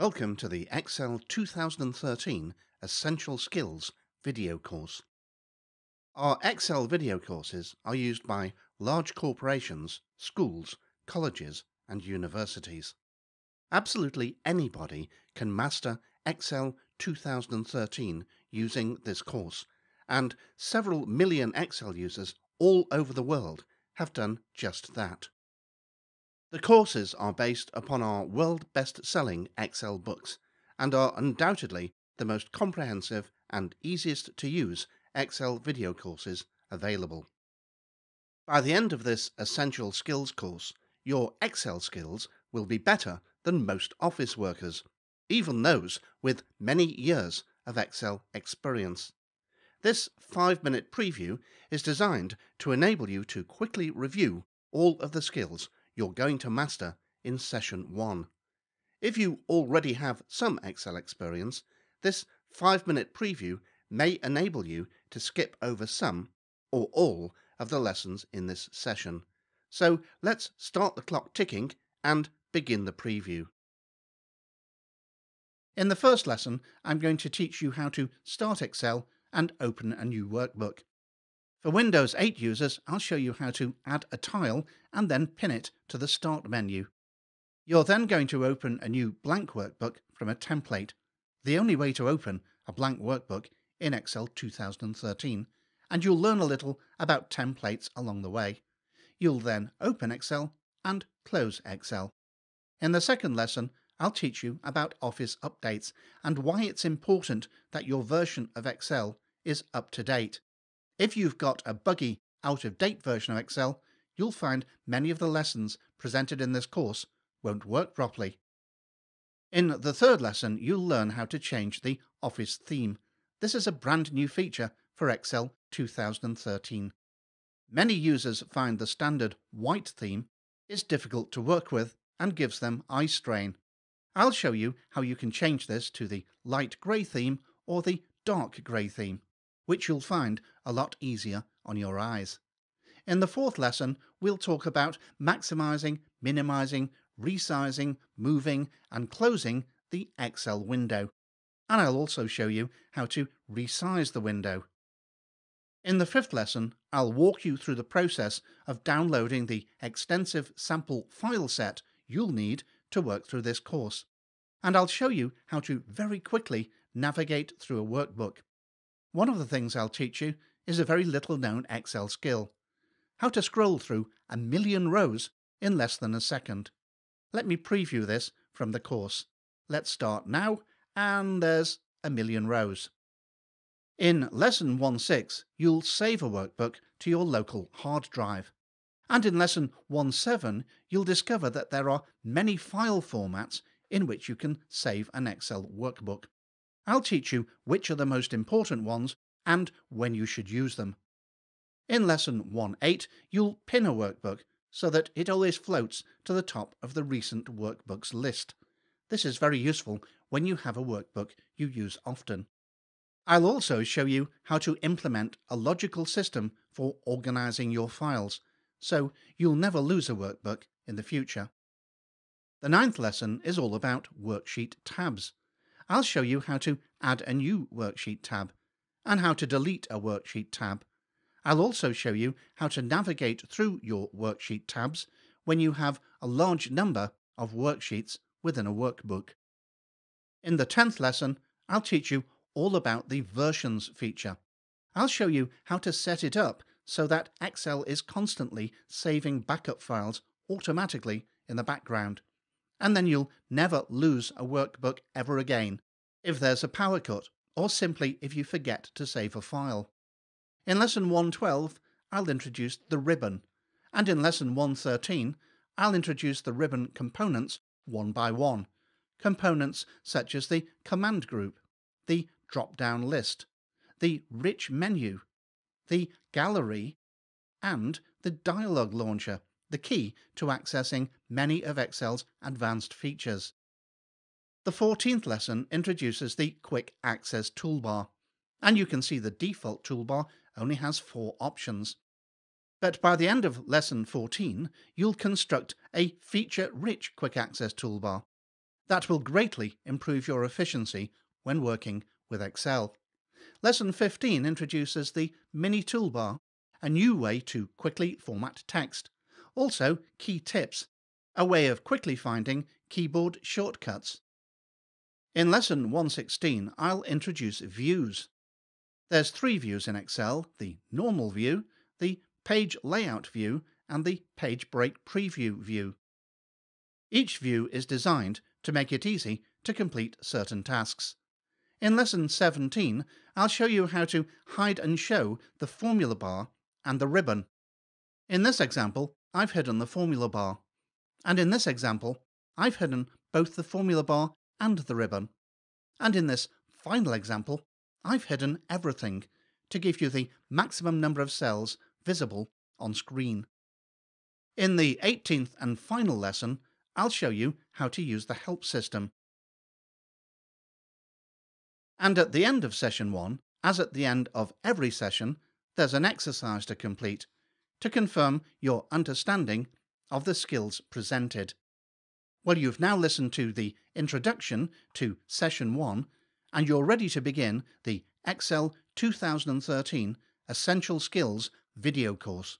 Welcome to the Excel 2013 Essential Skills video course. Our Excel video courses are used by large corporations, schools, colleges and universities. Absolutely anybody can master Excel 2013 using this course and several million Excel users all over the world have done just that. The courses are based upon our world best selling Excel books and are undoubtedly the most comprehensive and easiest to use Excel video courses available. By the end of this Essential Skills course, your Excel skills will be better than most office workers, even those with many years of Excel experience. This five minute preview is designed to enable you to quickly review all of the skills you're going to master in session 1. If you already have some Excel experience, this 5 minute preview may enable you to skip over some or all of the lessons in this session. So let's start the clock ticking and begin the preview. In the first lesson, I'm going to teach you how to start Excel and open a new workbook. For Windows 8 users, I'll show you how to add a tile and then pin it to the Start menu. You're then going to open a new blank workbook from a template. The only way to open a blank workbook in Excel 2013, and you'll learn a little about templates along the way. You'll then open Excel and close Excel. In the second lesson, I'll teach you about Office updates and why it's important that your version of Excel is up to date. If you've got a buggy, out of date version of Excel, you'll find many of the lessons presented in this course won't work properly. In the third lesson, you'll learn how to change the Office theme. This is a brand new feature for Excel 2013. Many users find the standard white theme is difficult to work with and gives them eye strain. I'll show you how you can change this to the light grey theme or the dark grey theme which you'll find a lot easier on your eyes. In the fourth lesson, we'll talk about maximizing, minimizing, resizing, moving, and closing the Excel window. And I'll also show you how to resize the window. In the fifth lesson, I'll walk you through the process of downloading the extensive sample file set you'll need to work through this course. And I'll show you how to very quickly navigate through a workbook. One of the things I'll teach you is a very little known Excel skill how to scroll through a million rows in less than a second. Let me preview this from the course. Let's start now, and there's a million rows. In Lesson 1.6, you'll save a workbook to your local hard drive. And in Lesson 1.7, you'll discover that there are many file formats in which you can save an Excel workbook. I'll teach you which are the most important ones and when you should use them. In Lesson 1.8, you'll pin a workbook so that it always floats to the top of the recent workbooks list. This is very useful when you have a workbook you use often. I'll also show you how to implement a logical system for organizing your files, so you'll never lose a workbook in the future. The ninth lesson is all about worksheet tabs. I'll show you how to add a new worksheet tab and how to delete a worksheet tab. I'll also show you how to navigate through your worksheet tabs when you have a large number of worksheets within a workbook. In the 10th lesson, I'll teach you all about the versions feature. I'll show you how to set it up so that Excel is constantly saving backup files automatically in the background and then you'll never lose a workbook ever again if there's a power cut or simply if you forget to save a file. In lesson 112, I'll introduce the ribbon, and in lesson 113, I'll introduce the ribbon components one by one. Components such as the command group, the drop down list, the rich menu, the gallery, and the dialog launcher the key to accessing many of Excel's advanced features. The 14th lesson introduces the Quick Access toolbar, and you can see the default toolbar only has four options. But by the end of lesson 14, you'll construct a feature-rich Quick Access toolbar. That will greatly improve your efficiency when working with Excel. Lesson 15 introduces the Mini Toolbar, a new way to quickly format text. Also, Key Tips, a way of quickly finding keyboard shortcuts. In Lesson 116, I'll introduce views. There's three views in Excel, the Normal view, the Page Layout view, and the Page Break Preview view. Each view is designed to make it easy to complete certain tasks. In Lesson 17, I'll show you how to hide and show the formula bar and the ribbon. In this example, I've hidden the formula bar. And in this example, I've hidden both the formula bar and the ribbon. And in this final example, I've hidden everything to give you the maximum number of cells visible on screen. In the 18th and final lesson, I'll show you how to use the help system. And at the end of session 1, as at the end of every session, there's an exercise to complete to confirm your understanding of the skills presented. Well, you've now listened to the introduction to session 1 and you're ready to begin the Excel 2013 Essential Skills video course.